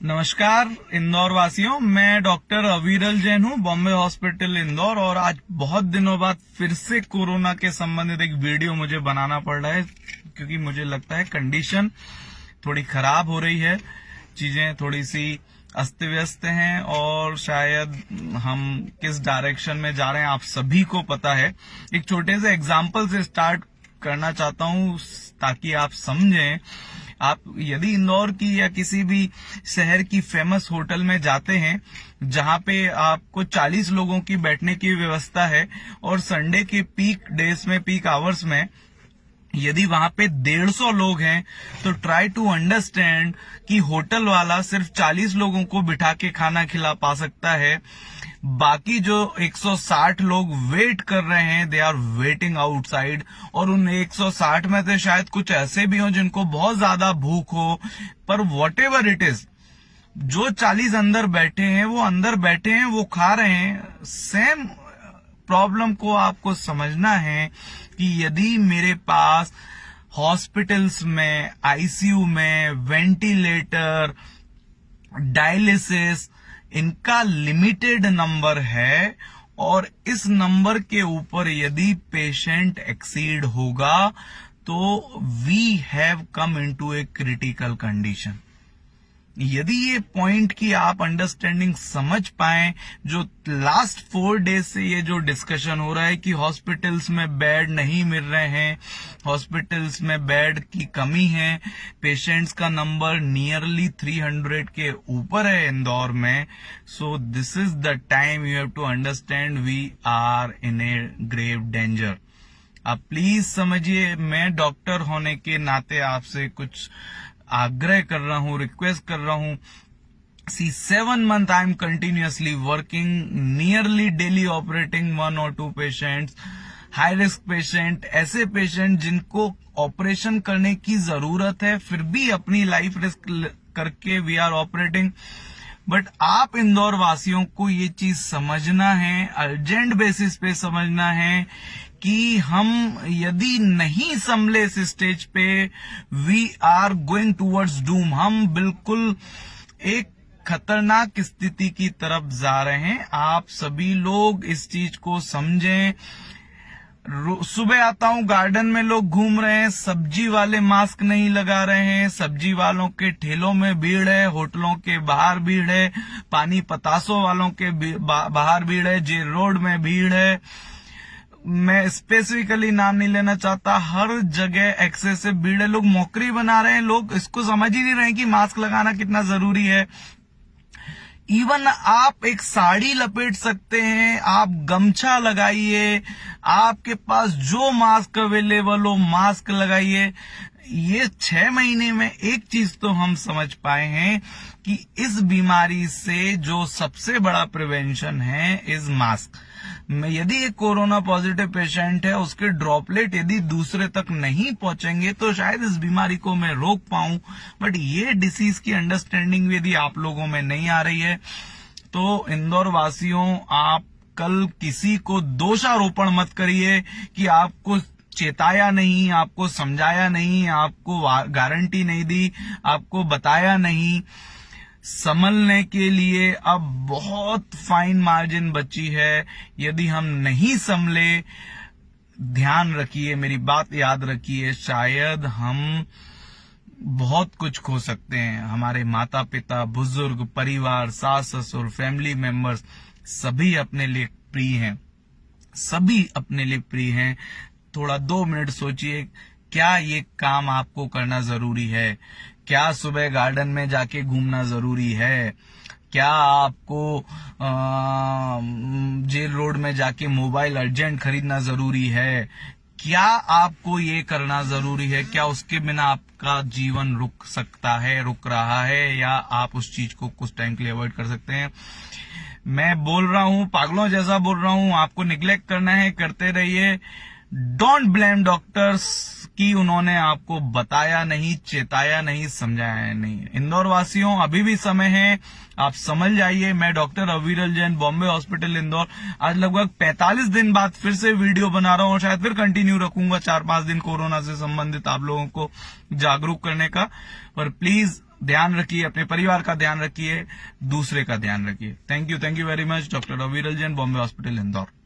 नमस्कार इंदौर वासियों मैं डॉक्टर अविरल जैन हूँ, बॉम्बे हॉस्पिटल, इंदौर। और आज बहुत दिनों बाद फिर से कोरोना के संबंधित एक वीडियो मुझे बनाना पड़ रहा है, क्योंकि मुझे लगता है कंडीशन थोड़ी खराब हो रही है, चीज़ें थोड़ी सी अस्त व्यस्त हैं, और शायद हम किस डायरेक्शन में जा रहे हैं, आप सभी को पता है। एक छोटे से एग्ज़ाम्पल से स्टार्ट करना चाहता हूँ, ताकि आप समझें आप यदि इंदौर की या किसी भी शहर की फ़ेमस होटल में जाते हैं, जहाँ पे आपको 40 लोगों की बैठने की व्यवस्था है और संडे के पीक डेज़ में पीक आवर्स में यदि वहाँ पे 150 लोग हैं तो ट्राई टू अंडरस्टैंड कि होटल वाला सिर्फ़ 40 लोगों को बिठा के खाना खिला पा सकता है। बाकी जो 160 लोग वेट कर रहे हैं दे आर वेटिंग आउटसाइड और उन 160 में से शायद कुछ ऐसे भी हो जिनको बहुत ज़्यादा भूख हो। पर वॉट एवर इट इज़ जो 40 अंदर बैठे हैं, वो अंदर बैठे हैं, वो खा रहे हैं। सेम प्रॉब्लम को आपको समझना है कि यदि मेरे पास हॉस्पिटल्स में, आईसीयू में, वेंटिलेटर, डायलिसिस, इनका लिमिटेड नंबर है और इस नंबर के ऊपर यदि पेशेंट एक्सीड होगा तो we have come into a critical condition यदि ये पॉइंट की आप अंडरस्टैंडिंग समझ पाए, जो लास्ट फोर डेज़ से ये जो डिस्कशन हो रहा है कि हॉस्पिटल्स में बेड नहीं मिल रहे हैं हॉस्पिटल्स में बेड की कमी है पेशेंट्स का नंबर नियरली 300 के ऊपर है इंदौर में so this is the time you have to understand we are in a grave danger आप प्लीज़ समझिए, मैं डॉक्टर होने के नाते आपसे कुछ आग्रह कर रहा हूँ रिक्वेस्ट कर रहा हूँ। See seven month I am continuously working nearly daily operating one और two patients high risk patient ऐसे पेशेंट जिनको ऑपरेशन करने की ज़रूरत है, फिर भी अपनी लाइफ रिस्क करके वी आर ऑपरेटिंग बट आप इंदौर वासियों को ये चीज़ समझना है अर्जेंट बेसिस पे समझना है कि हम यदि नहीं संभले इस स्टेज पे we are going towards doom हम बिल्कुल एक खतरनाक स्थिति की तरफ़ जा रहे हैं। आप सभी लोग इस चीज़ को समझें। सुबह आता हूँ गार्डन में लोग घूम रहे हैं, सब्ज़ी वाले मास्क नहीं लगा रहे हैं, सब्ज़ी वालों के ठेलों में भीड़ है, होटलों के बाहर भीड़ है, पानी पतासों वालों के बाहर भीड़ है, जे रोड में भीड़ है। मैं स्पेसिफिकली नाम नहीं लेना चाहता। हर जगह एक्सेसिव भीड़ है लोग मौकरी बना रहे हैं। लोग इसको समझ ही नहीं रहे कि मास्क लगाना कितना ज़रूरी है। इवन आप एक साड़ी लपेट सकते हैं। आप गमछा लगाइए। आपके पास जो मास्क अवेलेबल हो मास्क लगाइए। ये छह महीने में एक चीज़ तो हम समझ पाए हैं कि इस बीमारी से जो सबसे बड़ा प्रिवेंशन है इज़ मास्क यदि एक कोरोना पॉजिटिव पेशेंट है, उसके ड्रॉपलेट यदि दूसरे तक नहीं पहुँचेंगे तो शायद इस बीमारी को मैं रोक पाऊँ। बट ये डिसीज की अंडरस्टैंडिंग यदि आप लोगों में नहीं आ रही है तो इंदौर वासियों, आप कल किसी को दोषारोपण मत करिए कि आपको चेताया नहीं, आपको समझाया नहीं, आपको गारंटी नहीं दी, आपको बताया नहीं। संभलने के लिए अब बहुत फाइन मार्जिन बची है। यदि हम नहीं संभले, ध्यान रखिए, मेरी बात याद रखिए, शायद हम बहुत कुछ खो सकते हैं। हमारे माता पिता बुज़ुर्ग, परिवार सास ससुर फैमिली मेंबर्स सभी अपने लिए प्रिय हैं। सभी अपने लिए प्रिय हैं। थोड़ा दो मिनट सोचिए, क्या ये काम आपको करना ज़रूरी है? क्या सुबह गार्डन में जाके घूमना ज़रूरी है? क्या आपको जेल रोड में जाके मोबाइल अर्जेंट खरीदना ज़रूरी है? क्या आपको ये करना ज़रूरी है? क्या उसके बिना आपका जीवन रुक सकता है, रुक रहा है, या आप उस चीज़ को कुछ टाइम के लिए अवॉइड कर सकते हैं? मैं बोल रहा हूँ, पागलों जैसा बोल रहा हूँ, आपको निग्लेक्ट करना है, करते रहिए। डोंट ब्लेम डॉक्टर्स कि उन्होंने आपको बताया नहीं, चेताया नहीं, समझाया नहीं। इंदौर वासियों अभी भी समय है, आप समझ जाइए, मैं डॉक्टर अविरल जैन, बॉम्बे हॉस्पिटल, इंदौर। आज लगभग 45 दिन बाद फिर से वीडियो बना रहा हूँ शायद फिर कंटिन्यू रखूँगा चार पाँच दिन कोरोना से संबंधित आप लोगों को जागरूक करने का। पर प्लीज़ ध्यान रखिए, अपने परिवार का ध्यान रखिए, दूसरे का ध्यान रखिए। Thank you thank you very much doctor Ravi Ranjan Bombay hospital, Indore.